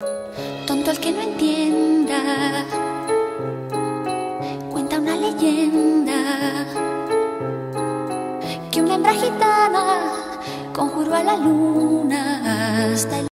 Tonto el que no entienda, cuenta una leyenda. Que una hembra gitana conjuró a la luna hasta el